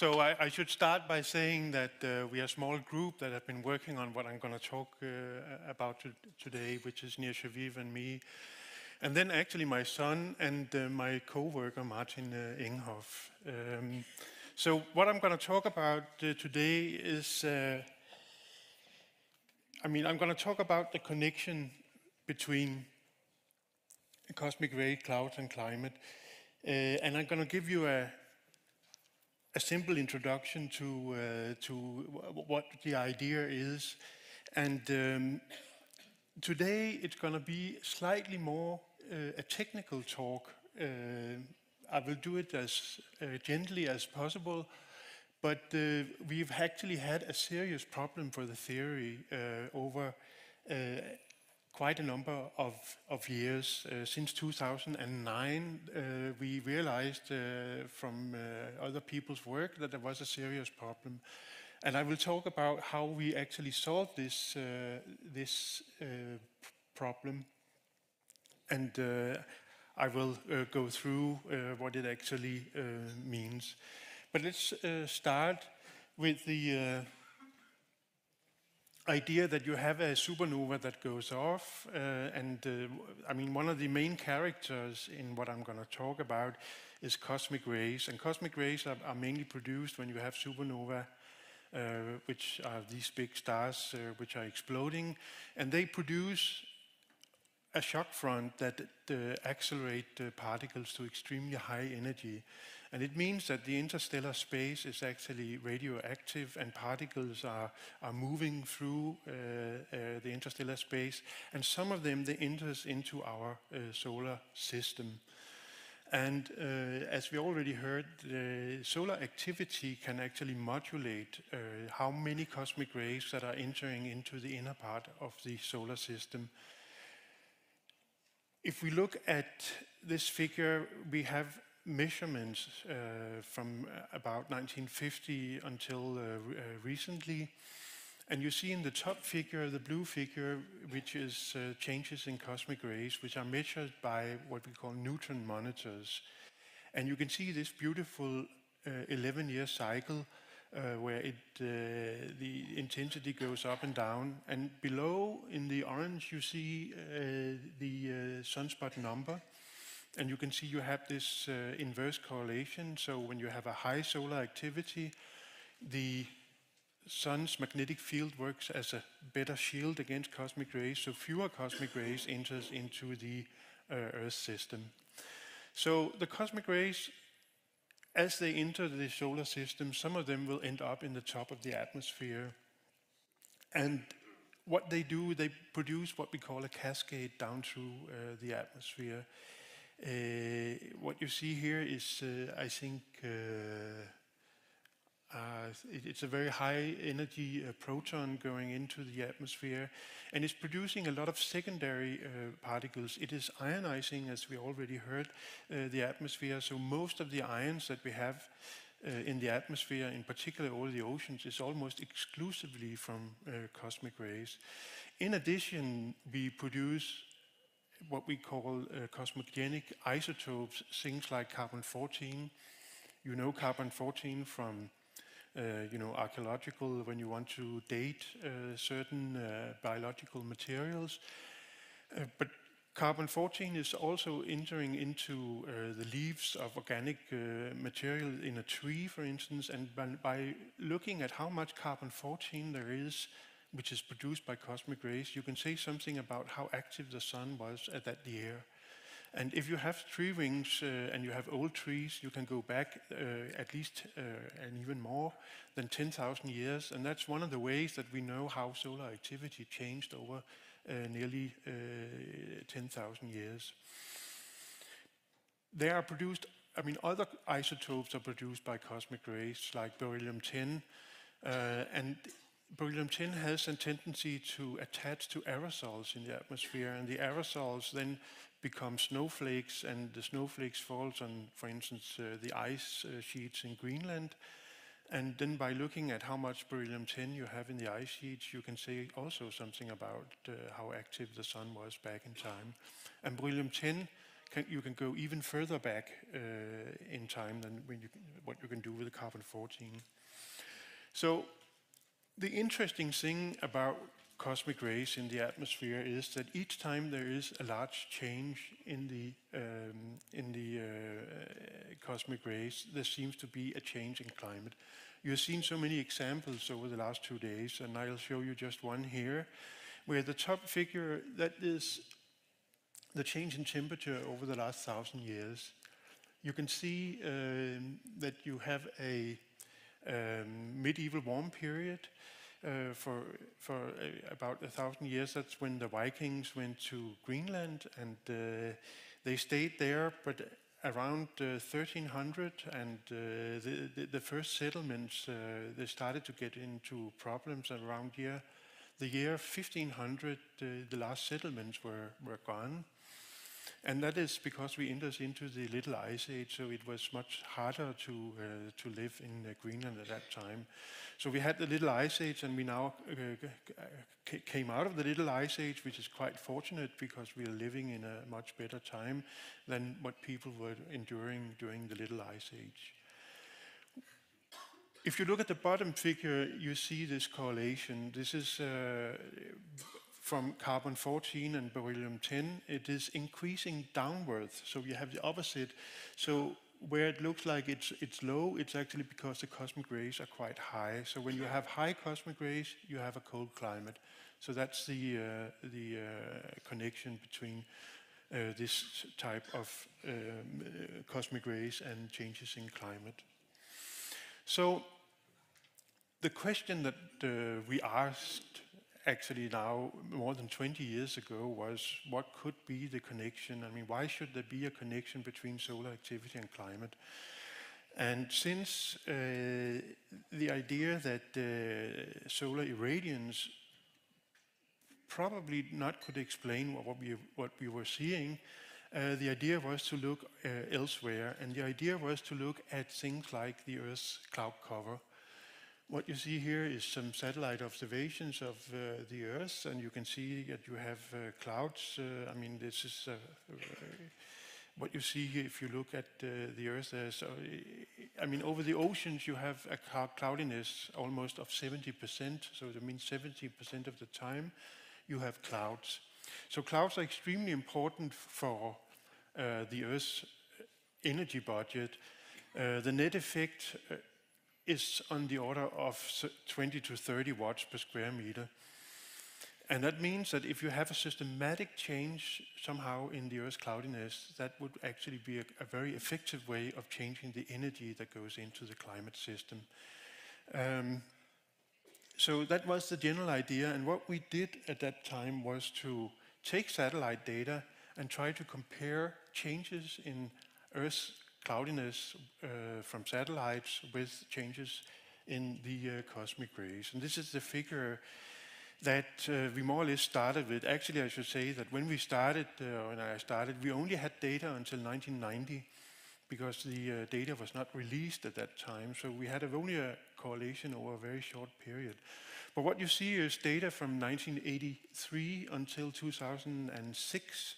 So I, I, should start by saying that uh, we are a small group that have been working on what I'm going to talk uh, about to, today, which is Nir Shaviv and me. And then actually my son and uh, my co-worker Martin uh, Enghoff. Um, so what I'm going to talk about uh, today is, uh, I mean, I'm going to talk about the connection between cosmic ray, clouds, and climate. and I'm going to give you a, a simple introduction to, uh, to what the idea is. And um, today it's going to be slightly more uh, a technical talk. Uh, I will do it as uh, gently as possible, but uh, we've actually had a serious problem for the theory uh, over quite a number of, of years. Uh, since 2009, uh, we realized uh, from uh, other people's work that there was a serious problem. And I will talk about how we actually solved this, uh, this uh, problem. And I will go through what it actually means. But let's start with the idea that you have a supernova that goes off, uh, and uh, I mean, one of the main characters in what I'm going to talk about is cosmic rays, and cosmic rays are, are mainly produced when you have supernova, uh, which are these big stars uh, which are exploding, and they produce a shock front that uh, accelerate particles to extremely high energy. And it means that the interstellar space is actually radioactive and particles are, are moving through uh, uh, the interstellar space. And some of them, they enters into our uh, solar system. And uh, as we already heard, the solar activity can actually modulate uh, how many cosmic rays that are entering into the inner part of the solar system. If we look at this figure, we have measurements uh, from uh, about 1950 until uh, uh, recently. And you see in the top figure, the blue figure, which is uh, changes in cosmic rays, which are measured by what we call neutron monitors. And you can see this beautiful 11-year cycle uh, where it, uh, the intensity goes up and down. And below in the orange, you see uh, the sunspot number. And you can see you have this uh, inverse correlation. So when you have a high solar activity, the sun's magnetic field works as a better shield against cosmic rays, so fewer cosmic rays enters into the uh, Earth system. So the cosmic rays, as they enter the solar system, some of them will end up in the top of the atmosphere. And what they do, they produce what we call a cascade down through uh, the atmosphere. Uh, what you see here is, uh, I think, uh, it, it's a very high energy proton going into the atmosphere, and it's producing a lot of secondary particles. It is ionizing, as we already heard, the atmosphere. So most of the ions that we have in the atmosphere, in particular all the oceans, is almost exclusively from cosmic rays. In addition, we produce what we call uh, cosmogenic isotopes, things like carbon-14. You know carbon-14 from uh, you know, archaeological, when you want to date uh, certain uh, biological materials. Uh, but carbon-14 is also entering into uh, the leaves of organic material in a tree, for instance, and by, by looking at how much carbon-14 there is which is produced by cosmic rays, you can say something about how active the sun was at that year. And if you have tree rings uh, and you have old trees, you can go back uh, at least uh, and even more than 10,000 years. And that's one of the ways that we know how solar activity changed over uh, nearly uh, 10,000 years. They are produced, I mean, other isotopes are produced by cosmic rays like beryllium 10. Uh, and beryllium-10 has a tendency to attach to aerosols in the atmosphere, and the aerosols then become snowflakes, and the snowflakes falls on, for instance, uh, the ice uh, sheets in Greenland. And then by looking at how much beryllium-10 you have in the ice sheets, you can say also something about uh, how active the sun was back in time. And beryllium-10 can, you can go even further back uh, in time than when you, what you can do with the carbon-14. So the interesting thing about cosmic rays in the atmosphere is that each time there is a large change in the um, in the uh, cosmic rays, there seems to be a change in climate. You have seen so many examples over the last two days, and I'll show you just one here, where the top figure that is the change in temperature over the last thousand years. You can see um, that you have a um, medieval warm period uh, for, for uh, about a thousand years. That's when the Vikings went to Greenland and uh, they stayed there, but around 1300 uh, and uh, the, the, the, first settlements, uh, they started to get into problems around year, the year 1500, the last settlements were, were gone. And that is because we entered into the Little Ice Age, so it was much harder to, uh, to live in uh, Greenland at that time. So we had the Little Ice Age, and we now uh, came out of the Little Ice Age, which is quite fortunate because we are living in a much better time than what people were enduring during the Little Ice Age. If you look at the bottom figure, you see this correlation. This is uh, from carbon 14 and beryllium 10, it is increasing downwards. So you have the opposite. So where it looks like it's, it's low, it's actually because the cosmic rays are quite high. So when you have high cosmic rays, you have a cold climate. So that's the, uh, the uh, connection between uh, this type of um, uh, cosmic rays and changes in climate. So the question that uh, we asked actually now more than 20 years ago was what could be the connection? I mean, why should there be a connection between solar activity and climate? And since uh, the idea that uh, solar irradiance probably not could explain what, we, what we were seeing, uh, the idea was to look uh, elsewhere. And the idea was to look at things like the Earth's cloud cover. What you see here is some satellite observations of uh, the Earth, and you can see that you have uh, clouds. Uh, I mean, this is uh, uh, what you see here if you look at uh, the Earth. I mean, over the oceans you have a cloudiness almost of 70%, so that means 70% of the time you have clouds. So clouds are extremely important for the Earth's energy budget. the net effect is on the order of 20 to 30 watts per square meter. And that means that if you have a systematic change somehow in the Earth's cloudiness, that would actually be a, a very effective way of changing the energy that goes into the climate system. Um, so that was the general idea. And what we did at that time was to take satellite data and try to compare changes in Earth's cloudiness uh, from satellites with changes in the uh, cosmic rays. And this is the figure that uh, we more or less started with. Actually, I should say that when we started, uh, when I started, we only had data until 1990 because the uh, data was not released at that time. So we had only a correlation over a very short period. But what you see is data from 1983 until 2006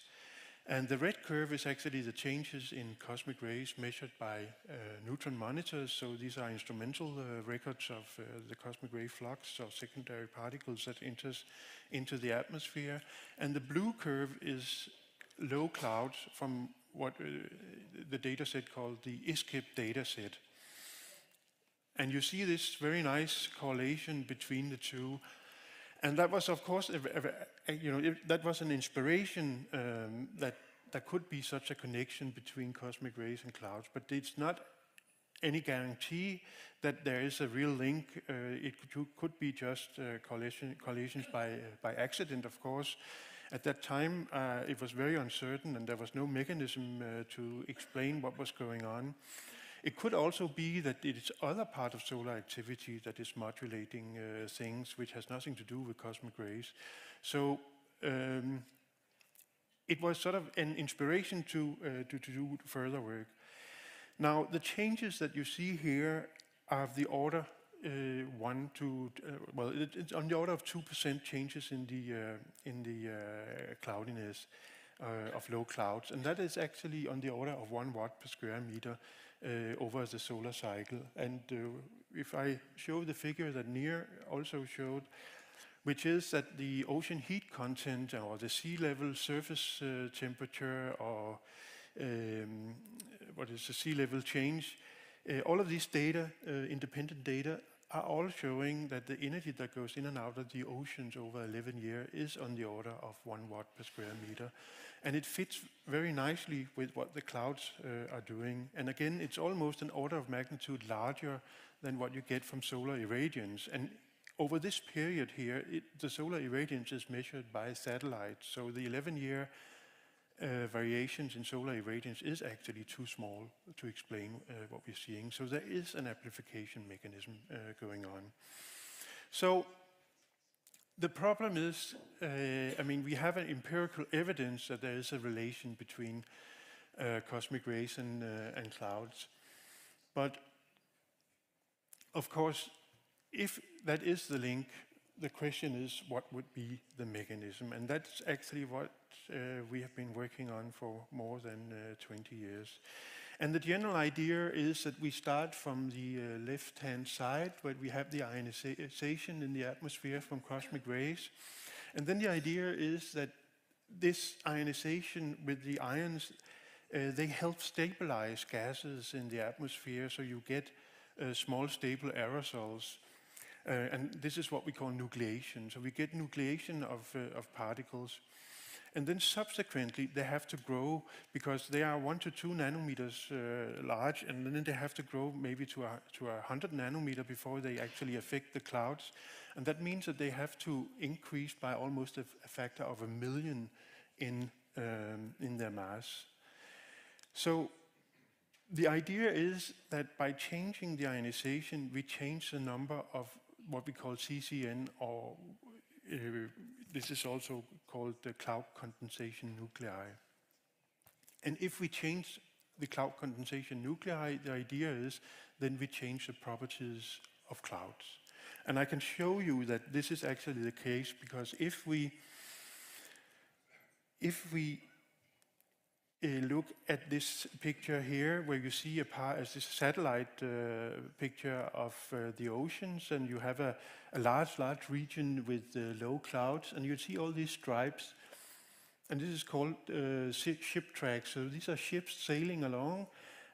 and the red curve is actually the changes in cosmic rays measured by uh, neutron monitors. So these are instrumental uh, records of uh, the cosmic ray flux of secondary particles that enters into the atmosphere. And the blue curve is low clouds from what uh, the data set called the ISCCP data set. And you see this very nice correlation between the two. And that was, of course, you know, that was an inspiration um, that there could be such a connection between cosmic rays and clouds, but it's not any guarantee that there is a real link. Uh, it could, could, be just uh, collision, collisions by, uh, by accident, of course. At that time, uh, it was very uncertain and there was no mechanism uh, to explain what was going on. It could also be that it is other part of solar activity that is modulating uh, things which has nothing to do with cosmic rays. So um, it was sort of an inspiration to, uh, to, to, do further work. Now, the changes that you see here are of the order uh, one to, uh, well, it, it's on the order of 2% changes in the, uh, in the uh, cloudiness uh, of low clouds. And that is actually on the order of one watt per square meter over the solar cycle. And uh, if I show the figure that Nir also showed, which is that the ocean heat content or the sea level surface uh, temperature or um, what is the sea level change, uh, all of these data, uh, independent data, are all showing that the energy that goes in and out of the oceans over 11 years is on the order of one watt per square meter. And it fits very nicely with what the clouds uh, are doing. And again, it's almost an order of magnitude larger than what you get from solar irradiance. And over this period here, it, the solar irradiance is measured by satellite. So the 11 year uh, variations in solar irradiance is actually too small to explain uh, what we're seeing. So there is an amplification mechanism uh, going on. So the problem is, uh, I mean, we have an empirical evidence that there is a relation between uh, cosmic rays and, uh, and clouds. But of course, if that is the link, the question is what would be the mechanism? And that's actually what uh, we have been working on for more than uh, 20 years. And the general idea is that we start from the uh, left-hand side, where we have the ionization in the atmosphere from cosmic rays. And then the idea is that this ionization with the ions, uh, they help stabilize gases in the atmosphere, so you get uh, small stable aerosols. Uh, and this is what we call nucleation. So we get nucleation of, uh, of particles. And then subsequently, they have to grow because they are one to two nanometers uh, large, and then they have to grow maybe to a, to a 100 nanometer before they actually affect the clouds. And that means that they have to increase by almost a, a factor of a million in, um, in their mass. So the idea is that by changing the ionization, we change the number of what we call CCN, or this is also called the cloud condensation nuclei. And if we change the cloud condensation nuclei, the idea is then we change the properties of clouds. And I can show you that this is actually the case because if we if we uh, look at this picture here, where you see a part as this satellite uh, picture of uh, the oceans, and you have a, a large, large region with uh, low clouds, and you see all these stripes, and this is called uh, ship tracks. So these are ships sailing along,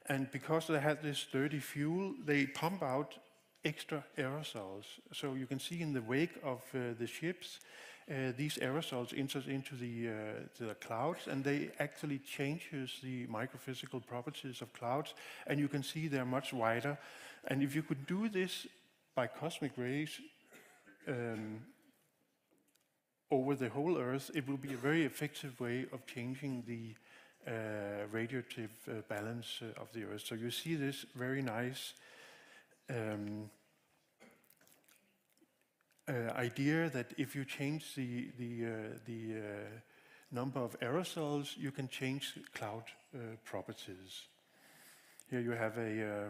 and because they had this dirty fuel, they pump out extra aerosols. So you can see in the wake of uh, the ships, uh, these aerosols enter into the, uh, the clouds and they actually changes the microphysical properties of clouds and you can see they're much wider. And if you could do this by cosmic rays um, over the whole Earth, it will be a very effective way of changing the uh, radiative uh, balance uh, of the Earth. So you see this very nice um, uh, idea that if you change the, the, uh, the uh, number of aerosols, you can change cloud properties. Here you have a,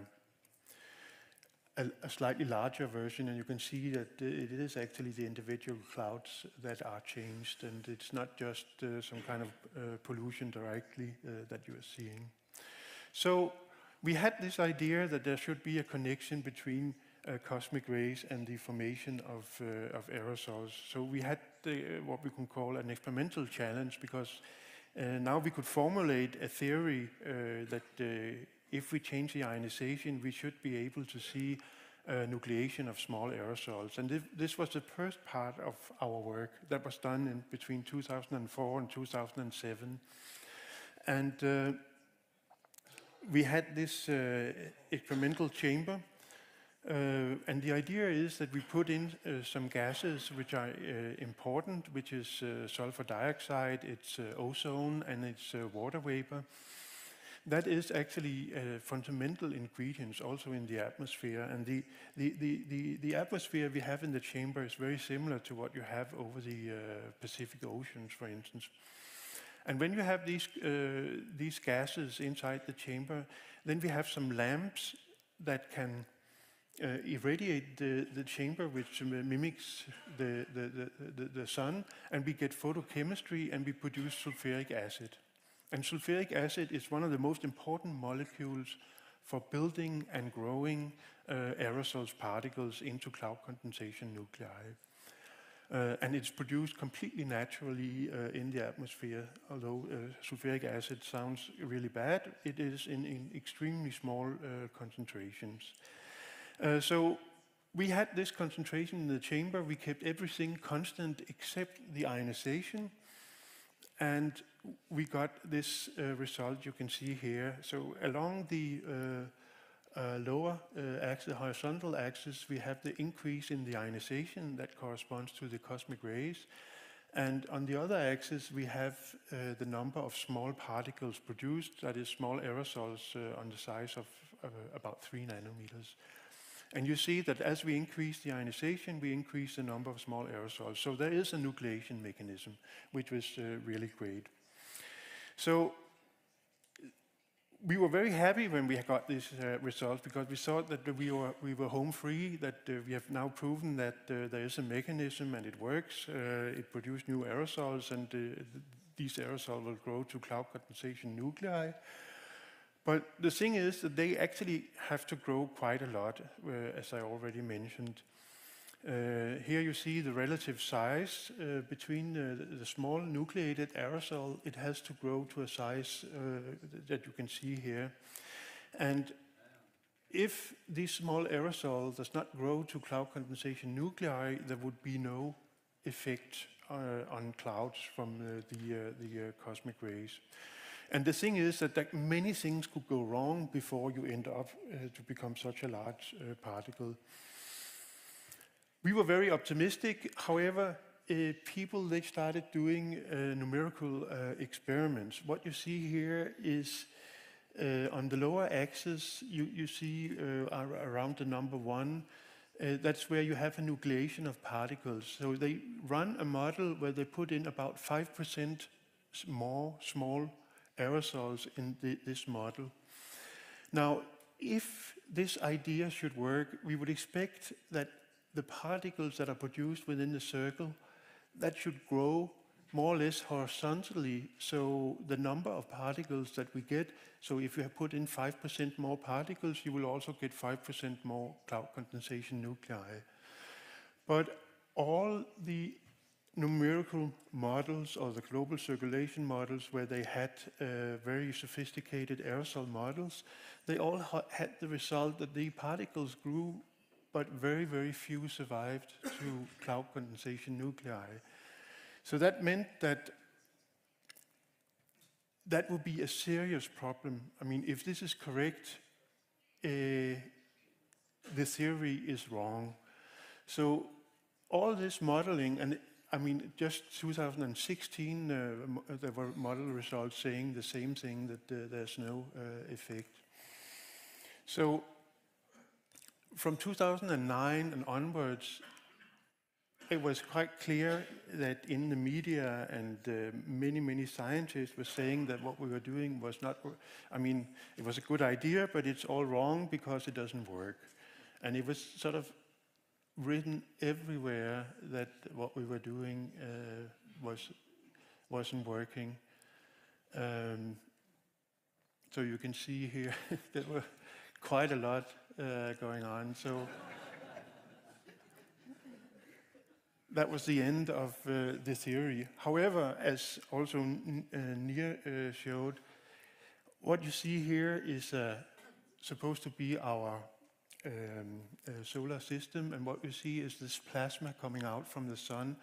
a, a, slightly larger version, and you can see that it is actually the individual clouds that are changed, and it's not just uh, some kind of uh, pollution directly uh, that you are seeing. So we had this idea that there should be a connection between uh, cosmic rays and the formation of, uh, of aerosols. So we had the, what we can call an experimental challenge because uh, now we could formulate a theory that if we change the ionization, we should be able to see uh, nucleation of small aerosols. And th this was the first part of our work that was done in between 2004 and 2007. And uh, we had this uh, experimental chamber uh, and the idea is that we put in uh, some gases which are uh, important, which is sulfur dioxide, it's ozone, and it's water vapor. That is actually a fundamental ingredient also in the atmosphere. And the, the, the, the, the, atmosphere we have in the chamber is very similar to what you have over the uh, Pacific Oceans, for instance. And when you have these, uh, these gases inside the chamber, then we have some lamps that can uh, irradiate the, the chamber which mimics the, the, the, the, sun, and we get photochemistry and we produce sulfuric acid. And sulfuric acid is one of the most important molecules for building and growing uh, aerosols particles into cloud condensation nuclei. Uh, and it's produced completely naturally uh, in the atmosphere. Although uh, sulfuric acid sounds really bad, it is in, in extremely small uh, concentrations. Uh, so we had this concentration in the chamber. We kept everything constant except the ionization. And we got this uh, result you can see here. So along the uh, lower uh, axis, horizontal axis, we have the increase in the ionization that corresponds to the cosmic rays. And on the other axis, we have uh, the number of small particles produced, that is small aerosols uh, on the size of uh, about three nanometers. And you see that as we increase the ionization, we increase the number of small aerosols. So there is a nucleation mechanism, which was uh, really great. So we were very happy when we got these uh, results because we thought that we were, we were home free, that uh, we have now proven that uh, there is a mechanism and it works. Uh, it produces new aerosols and uh, these aerosols will grow to cloud condensation nuclei. But the thing is that they actually have to grow quite a lot, uh, as I already mentioned. Uh, here you see the relative size uh, between the, the, small nucleated aerosol. It has to grow to a size uh, that you can see here. And if this small aerosol does not grow to cloud condensation nuclei, there would be no effect uh, on clouds from uh, the, uh, the cosmic rays. And the thing is that, many things could go wrong before you end up to become such a large particle. We were very optimistic. However, uh, people they started doing uh, numerical uh, experiments. What you see here is uh, on the lower axis, you, you see uh, around the number one. Uh, that's where you have a nucleation of particles. So they run a model where they put in about 5% more small aerosols in the, this model. Now, if this idea should work, we would expect that the particles that are produced within the circle, that should grow more or less horizontally. So the number of particles that we get, so if you have put in 5% more particles, you will also get 5% more cloud condensation nuclei. But all the numerical models or the global circulation models where they had uh, very sophisticated aerosol models, they all ha had the result that the particles grew but very, very few survived to cloud condensation nuclei. So that meant that that would be a serious problem. I mean, if this is correct, uh, the theory is wrong. So all this modeling, and I mean, just 2016, uh, there were model results saying the same thing, that uh, there's no uh, effect. So from 2009 and onwards, it was quite clear that in the media and uh, many, many scientists were saying that what we were doing was not, I mean, it was a good idea, but it's all wrong because it doesn't work. And it was sort of written everywhere that what we were doing uh, was, wasn't working. Um, so you can see here there were quite a lot uh, going on. So that was the end of uh, the theory. However, as also uh, uh, showed, what you see here is uh, supposed to be our um, uh, solar system, and what you see is this plasma coming out from the sun.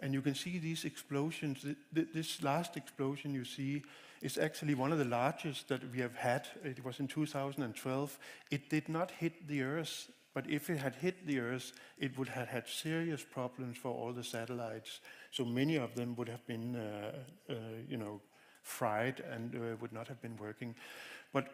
And you can see these explosions. This last explosion you see is actually one of the largest that we have had. It was in 2012. It did not hit the Earth, but if it had hit the Earth, it would have had serious problems for all the satellites. So many of them would have been, uh, uh, you know, fried and uh, would not have been working. But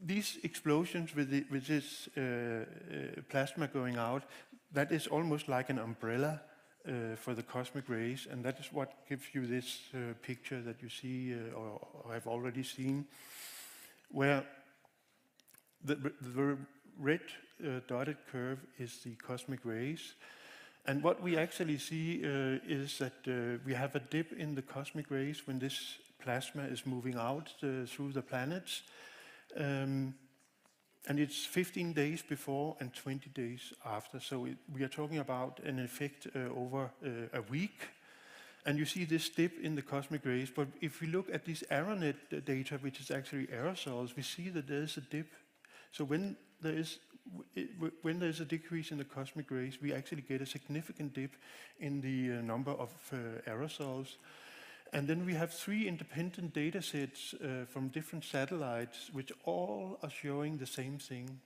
these explosions with, the, with this uh, uh, plasma going out, that is almost like an umbrella uh, for the cosmic rays, and that is what gives you this uh, picture that you see uh, or, or, have already seen, where the, the red uh, dotted curve is the cosmic rays. And what we actually see uh, is that we have a dip in the cosmic rays when this plasma is moving out through the planets. Um, and it's 15 days before and 20 days after. So it, we are talking about an effect uh, over uh, a week. And you see this dip in the cosmic rays. But if we look at this AeroNet data, which is actually aerosols, we see that there's a dip. So when there is when there's a decrease in the cosmic rays, we actually get a significant dip in the uh, number of uh, aerosols. And then we have three independent data sets uh, from different satellites, which all are showing the same thing.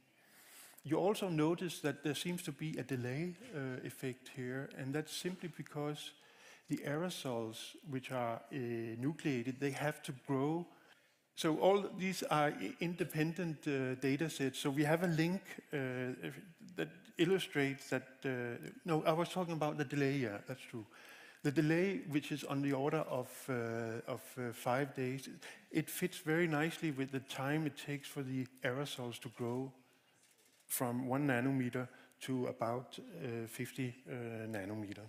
You also notice that there seems to be a delay uh, effect here, and that's simply because the aerosols, which are uh, nucleated, they have to grow so all these are independent uh, data sets. So we have a link uh, that illustrates that, uh, no, I was talking about the delay, yeah, that's true. The delay, which is on the order of, uh, of uh, five days, it fits very nicely with the time it takes for the aerosols to grow from one nanometer to about uh, 50 nanometer.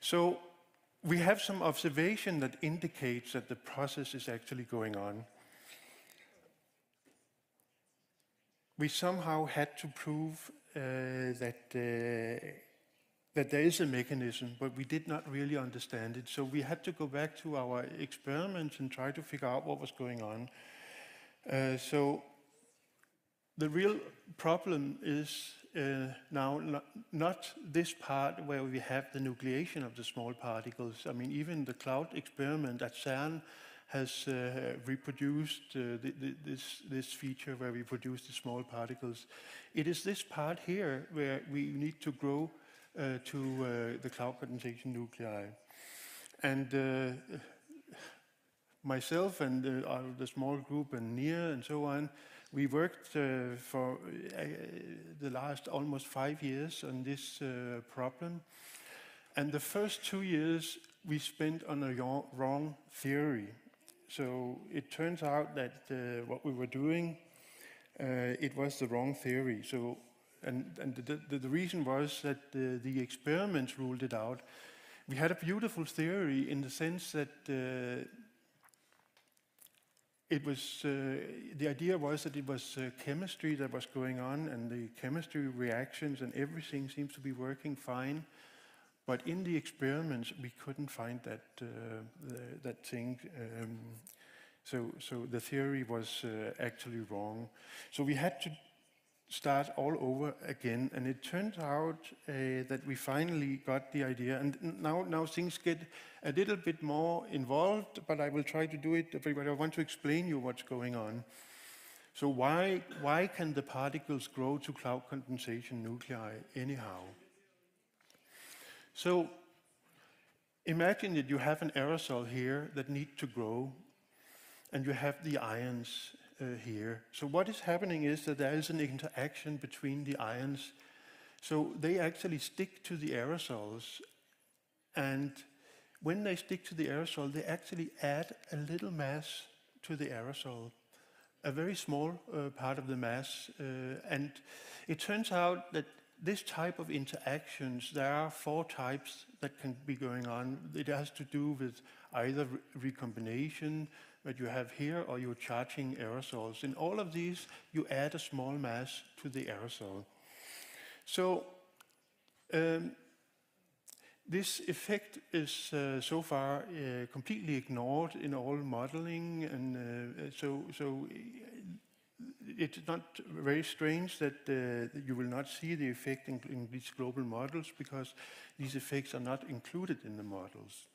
So we have some observation that indicates that the process is actually going on. We somehow had to prove uh, that, uh, that there is a mechanism, but we did not really understand it. So we had to go back to our experiments and try to figure out what was going on. Uh, so the real problem is uh, now not, this part where we have the nucleation of the small particles. I mean, even the cloud experiment at CERN has uh, reproduced uh, the, the, this, this feature where we produce the small particles. It is this part here where we need to grow to uh, the cloud condensation nuclei. And uh, myself and the small group and Nir and so on, we worked uh, for uh, the last almost five years on this uh, problem. And the first two years we spent on a wrong theory. So it turns out that uh, what we were doing, uh, it was the wrong theory. So, and, and the, the, the reason was that the, the, experiments ruled it out. We had a beautiful theory in the sense that uh, it was uh, the idea was that it was uh, chemistry that was going on, and the chemistry reactions and everything seems to be working fine. But in the experiments, we couldn't find that uh, that thing. Um, so, so the theory was uh, actually wrong. So we had to start all over again. And it turns out uh, that we finally got the idea. And now, now things get a little bit more involved, but I will try to do it. But I want to explain you what's going on. So why, why can the particles grow to cloud condensation nuclei anyhow? So imagine that you have an aerosol here that need to grow, and you have the ions uh, here. So what is happening is that there is an interaction between the ions. So they actually stick to the aerosols. And when they stick to the aerosol, they actually add a little mass to the aerosol, a very small uh, part of the mass. Uh, and it turns out that this type of interactions, there are four types that can be going on. It has to do with either re recombination, that you have here or you're charging aerosols. In all of these, you add a small mass to the aerosol. So um, this effect is uh, so far uh, completely ignored in all modeling, and uh, so so it's not very strange that uh, you will not see the effect in, in, these global models because these effects are not included in the models.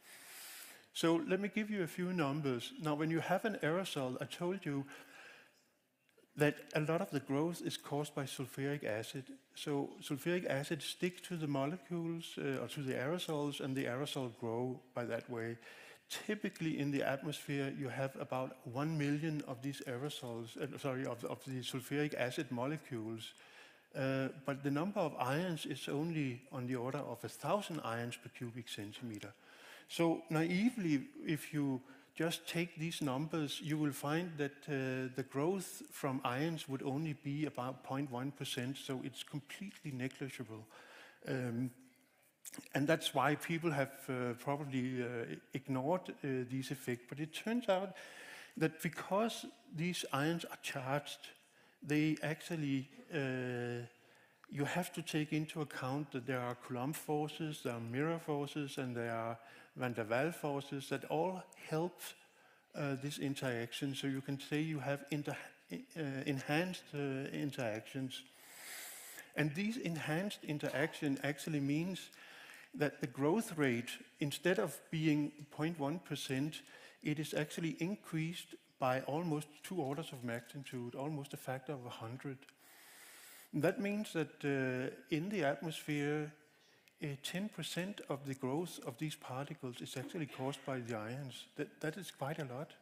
So let me give you a few numbers. Now, when you have an aerosol, I told you that a lot of the growth is caused by sulfuric acid. So sulfuric acid sticks to the molecules uh, or to the aerosols, and the aerosol grow by that way. Typically, in the atmosphere, you have about one million of these aerosols, uh, sorry, of, of, the sulfuric acid molecules. Uh, but the number of ions is only on the order of a thousand ions per cubic centimeter. So naively, if you just take these numbers, you will find that uh, the growth from ions would only be about 0.1%, so it's completely negligible. Um, and that's why people have uh, probably uh, ignored uh, these effects. But it turns out that because these ions are charged, they actually, uh, you have to take into account that there are Coulomb forces, there are mirror forces, and there are van der Waals forces that all help uh, this interaction. So you can say you have uh, enhanced uh, interactions. And these enhanced interaction actually means that the growth rate, instead of being 0.1%, it is actually increased by almost two orders of magnitude, almost a factor of 100. That means that uh, in the atmosphere, 10% of the growth of these particles is actually caused by the ions. That, that is quite a lot.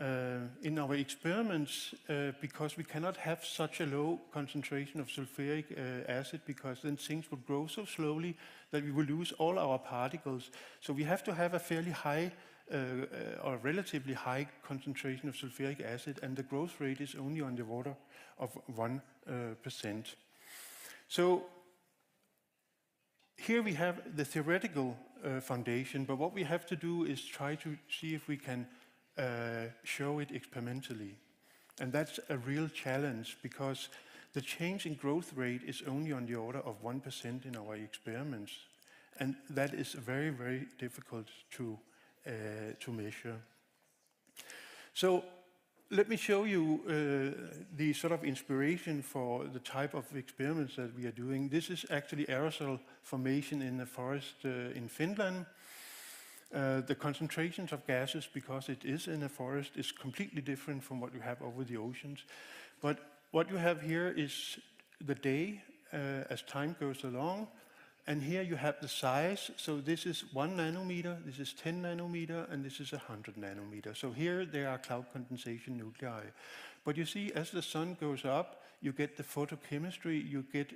Uh, in our experiments, uh, because we cannot have such a low concentration of sulfuric uh, acid, because then things would grow so slowly that we will lose all our particles. So we have to have a fairly high uh, uh, or relatively high concentration of sulfuric acid, and the growth rate is only on the order of 1%. Uh, so here we have the theoretical uh, foundation, but what we have to do is try to see if we can uh, show it experimentally. And that's a real challenge because the change in growth rate is only on the order of 1% in our experiments. And that is very, very difficult to, uh, to measure. So let me show you uh, the sort of inspiration for the type of experiments that we are doing. This is actually aerosol formation in the forest uh, in Finland. Uh, the concentrations of gases, because it is in a forest, is completely different from what you have over the oceans. But what you have here is the day uh, as time goes along, and here you have the size. So this is one nanometer, this is 10 nanometer, and this is 100 nanometer. So here there are cloud condensation nuclei. But you see, as the sun goes up, you get the photochemistry, you get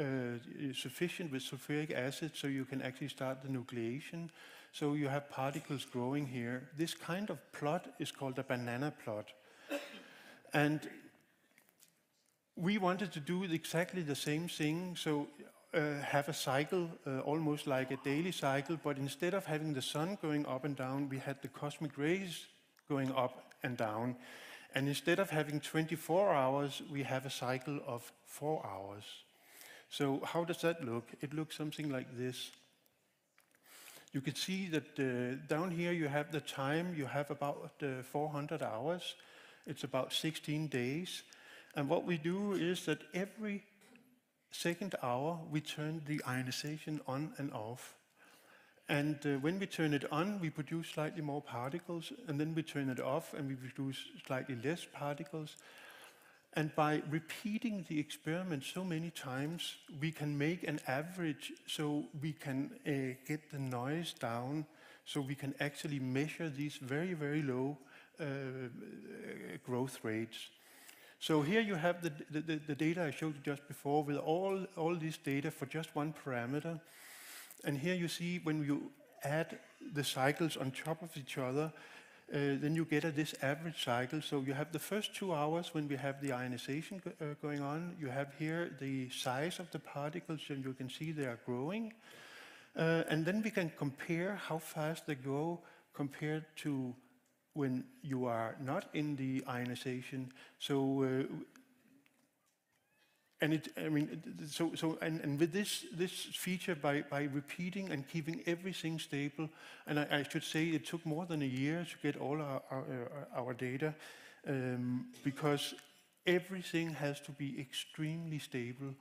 uh, sufficient with sulfuric acid so you can actually start the nucleation. So you have particles growing here. This kind of plot is called a banana plot. and we wanted to do exactly the same thing. So have a cycle, uh, almost like a daily cycle, but instead of having the sun going up and down, we had the cosmic rays going up and down. And instead of having 24 hours, we have a cycle of four hours. So how does that look? It looks something like this. You can see that uh, down here you have the time, you have about uh, 400 hours. It's about 16 days. And what we do is that every second hour, we turn the ionization on and off. And uh, when we turn it on, we produce slightly more particles, and then we turn it off and we produce slightly less particles. And by repeating the experiment so many times, we can make an average so we can uh, get the noise down, so we can actually measure these very, very low uh, growth rates. So here you have the, the, the, data I showed you just before with all, all this data for just one parameter. And here you see when you add the cycles on top of each other, uh, then you get a, this average cycle. So you have the first two hours when we have the ionization go, uh, going on. You have here the size of the particles, and you can see they are growing. Uh, and then we can compare how fast they grow compared to when you are not in the ionization. So, uh, and it, I mean, so, so, and, and with this, this feature, by, by repeating and keeping everything stable, and I, I should say it took more than a year to get all our, our, our data, um, because everything has to be extremely stable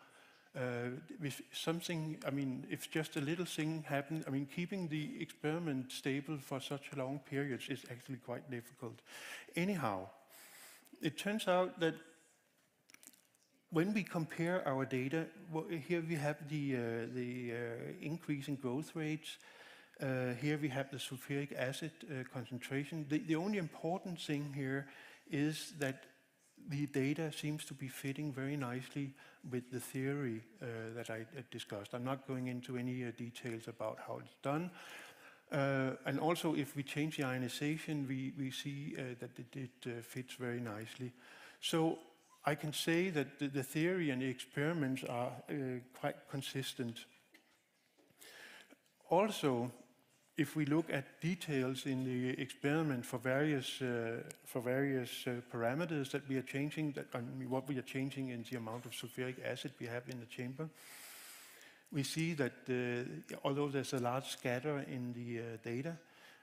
uh, if something, I mean, if just a little thing happened, I mean, keeping the experiment stable for such a long period is actually quite difficult. Anyhow, it turns out that when we compare our data, well, here we have the, uh, the uh, increase in growth rates. Uh, here we have the sulfuric acid uh, concentration. The, the only important thing here is that the data seems to be fitting very nicely with the theory uh, that I discussed. I'm not going into any uh, details about how it's done, Uh, and also, if we change the ionization, we, we see uh, that it, it fits very nicely. So I can say that the, the theory and the experiments are quite consistent. Also, if we look at details in the experiment for various, uh, for various uh, parameters that we are changing, that, I mean, what we are changing in the amount of sulfuric acid we have in the chamber, we see that uh, although there's a large scatter in the uh, data,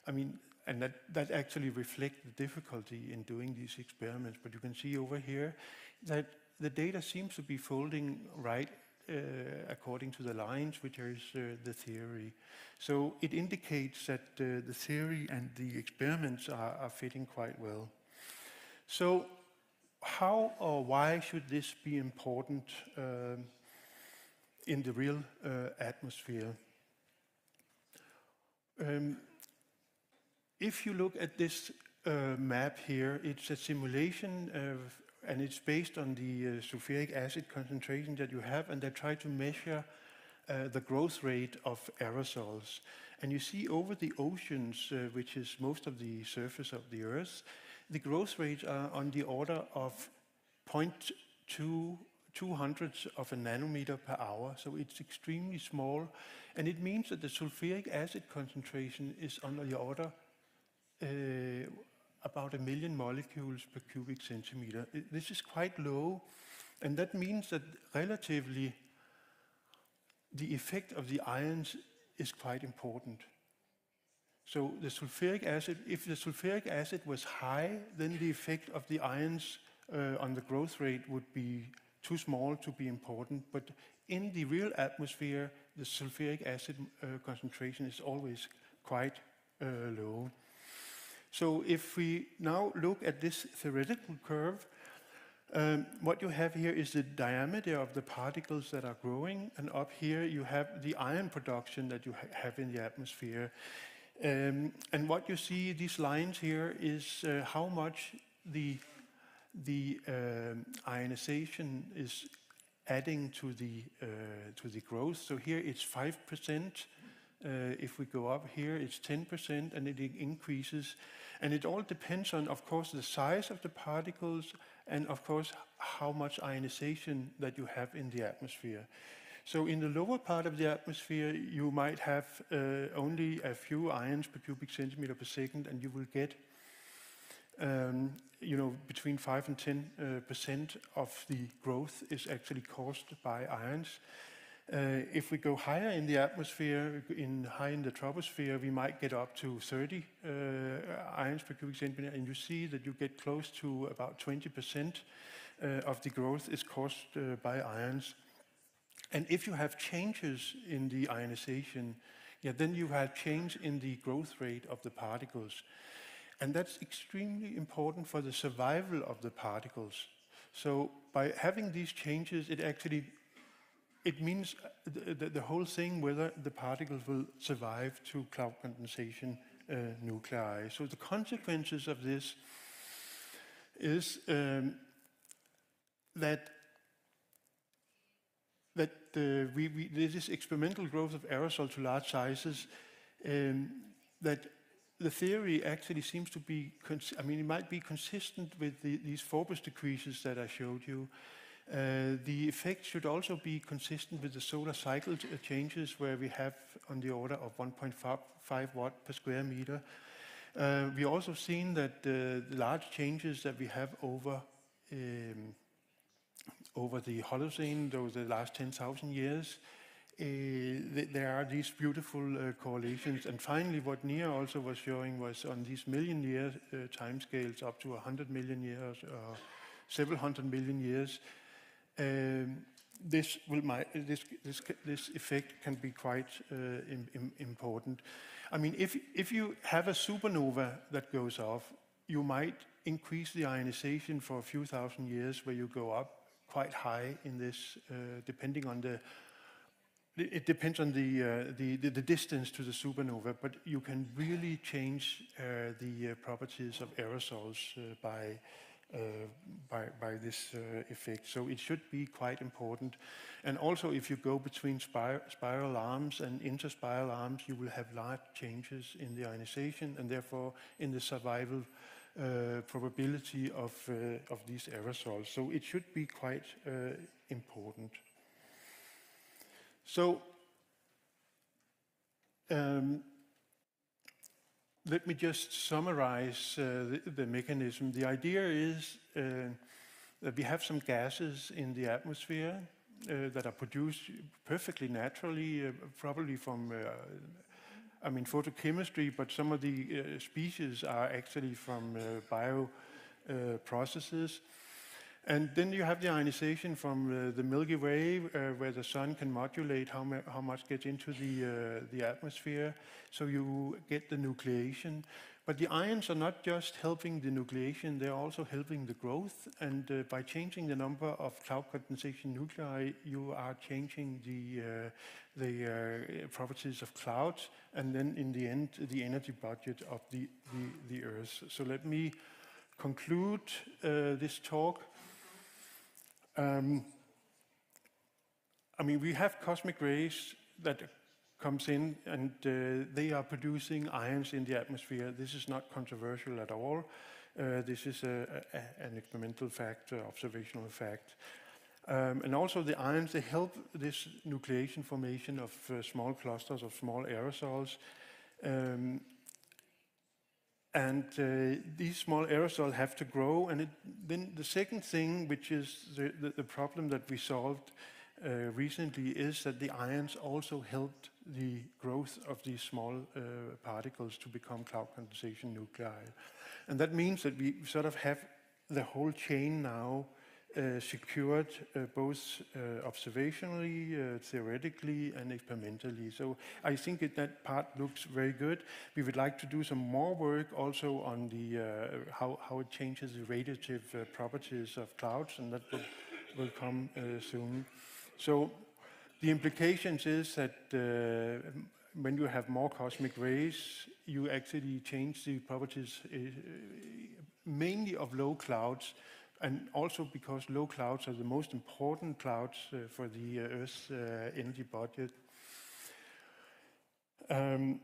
I mean, and that, that actually reflects the difficulty in doing these experiments, but you can see over here that the data seems to be folding right according to the lines, which is uh, the theory. So it indicates that uh, the theory and the experiments are, are fitting quite well. So how or why should this be important um, in the real uh, atmosphere? Um, if you look at this uh, map here, it's a simulation of and it's based on the uh, sulfuric acid concentration that you have, and they try to measure uh, the growth rate of aerosols. And you see over the oceans, uh, which is most of the surface of the Earth, the growth rates are on the order of 0.2 two hundredths of a nanometer per hour, so it's extremely small. And it means that the sulfuric acid concentration is on the order uh, about a million molecules per cubic centimeter. This is quite low, and that means that relatively the effect of the ions is quite important. So the sulfuric acid, if the sulfuric acid was high, then the effect of the ions uh, on the growth rate would be too small to be important. But in the real atmosphere, the sulfuric acid uh, concentration is always quite uh, low. So if we now look at this theoretical curve, um, what you have here is the diameter of the particles that are growing, and up here you have the ion production that you ha have in the atmosphere. Um, and what you see, these lines here, is uh, how much the, the um, ionization is adding to the, uh, to the growth. So here it's 5%. Uh, if we go up here, it's 10%, and it increases. And it all depends on, of course, the size of the particles and, of course, how much ionization that you have in the atmosphere. So in the lower part of the atmosphere, you might have uh, only a few ions per cubic centimeter per second, and you will get, um, you know, between 5 and 10 uh, percent of the growth is actually caused by ions. Uh, if we go higher in the atmosphere, in high in the troposphere, we might get up to 30 uh, ions per cubic centimeter, and you see that you get close to about 20% uh, of the growth is caused uh, by ions. And if you have changes in the ionization, yeah, then you have change in the growth rate of the particles. And that's extremely important for the survival of the particles. So by having these changes, it actually it means the, the, the, whole thing whether the particles will survive to cloud condensation uh, nuclei. So the consequences of this is um, that that uh, we, we, this experimental growth of aerosol to large sizes, um, that the theory actually seems to be, I mean, it might be consistent with the, these Forbush decreases that I showed you, uh, the effect should also be consistent with the solar cycle uh, changes where we have on the order of 1.5 watt per square meter. Uh, we also seen that the large changes that we have over um, over the Holocene, over the last 10,000 years, uh, th there are these beautiful uh, correlations. And finally, what Nir also was showing was on these million year uh, timescales up to 100 million years or several hundred million years, um, this, will my, this, this, this effect can be quite uh, Im, Im important. I mean, if, if you have a supernova that goes off, you might increase the ionization for a few thousand years where you go up quite high in this, uh, depending on the, it depends on the, uh, the, the, distance to the supernova, but you can really change uh, the uh, properties of aerosols uh, by by, by this uh, effect. So it should be quite important. And also, if you go between spir spiral arms and interspiral arms, you will have large changes in the ionization and therefore in the survival uh, probability of, uh, of these aerosols. So it should be quite uh, important. So um, let me just summarize uh, the, the, mechanism. The idea is uh, that we have some gases in the atmosphere uh, that are produced perfectly naturally, uh, probably from, uh, I mean, photochemistry, but some of the uh, species are actually from bio processes. And then you have the ionization from uh, the Milky Way, uh, where the sun can modulate how, how much gets into the, uh, the atmosphere. So you get the nucleation. But the ions are not just helping the nucleation, they're also helping the growth. And uh, by changing the number of cloud condensation nuclei, you are changing the, uh, the uh, properties of clouds, and then in the end, the energy budget of the, the, the Earth. So let me conclude this talk um, I mean, we have cosmic rays that comes in and uh, they are producing ions in the atmosphere. This is not controversial at all. Uh, this is a, a, an experimental fact, uh, observational fact. Um, and also the ions, they help this nucleation formation of uh, small clusters of small aerosols. Um, and uh, these small aerosols have to grow. And it, then the second thing, which is the, the, the problem that we solved uh, recently, is that the ions also helped the growth of these small uh, particles to become cloud condensation nuclei. And that means that we sort of have the whole chain now secured uh, both uh, observationally, theoretically, and experimentally. So I think it, that part looks very good. We would like to do some more work also on the how, how it changes the radiative properties of clouds, and that will, will come soon. So the implications is that uh, when you have more cosmic rays, you actually change the properties uh, mainly of low clouds, and also because low clouds are the most important clouds uh, for the uh, Earth's uh, energy budget. Um,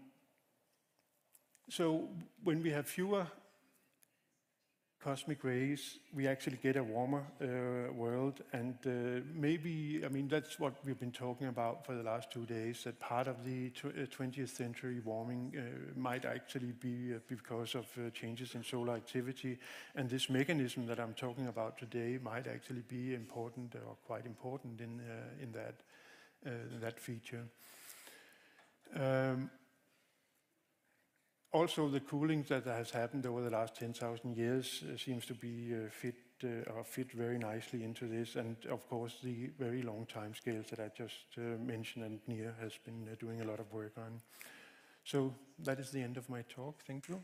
so when we have fewer cosmic rays, we actually get a warmer uh, world. And uh, maybe, I mean, that's what we've been talking about for the last two days, that part of the tw 20th uh, century warming uh, might actually be uh, because of uh, changes in solar activity. And this mechanism that I'm talking about today might actually be important or quite important in, in that, that feature. Um, also, the cooling that has happened over the last 10,000 years uh, seems to be uh, fit uh, fit very nicely into this, and of course the very long time scales that I just uh, mentioned and Nir has been uh, doing a lot of work on. So that is the end of my talk. Thank you.